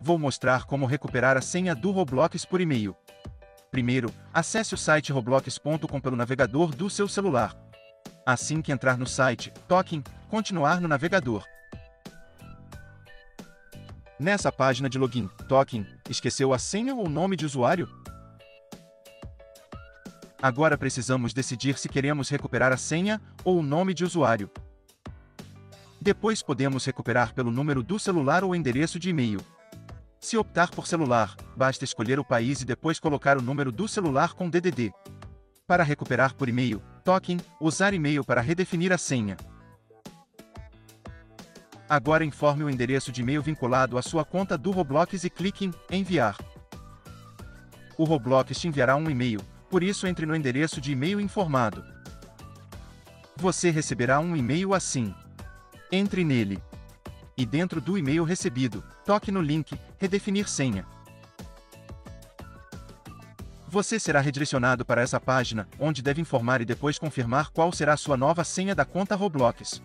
vou mostrar como recuperar a senha do Roblox por e-mail. Primeiro, acesse o site roblox.com pelo navegador do seu celular. Assim que entrar no site, toque em Continuar no navegador. Nessa página de login, toque em Esqueceu a senha ou nome de usuário? Agora precisamos decidir se queremos recuperar a senha ou o nome de usuário. Depois podemos recuperar pelo número do celular ou endereço de e-mail. Se optar por celular, basta escolher o país e depois colocar o número do celular com DDD. Para recuperar por e-mail, em Usar e-mail para redefinir a senha. Agora informe o endereço de e-mail vinculado à sua conta do Roblox e clique em Enviar. O Roblox te enviará um e-mail, por isso entre no endereço de e-mail informado. Você receberá um e-mail assim. Entre nele. E dentro do e-mail recebido, toque no link Redefinir senha. Você será redirecionado para essa página, onde deve informar e depois confirmar qual será a sua nova senha da conta Roblox.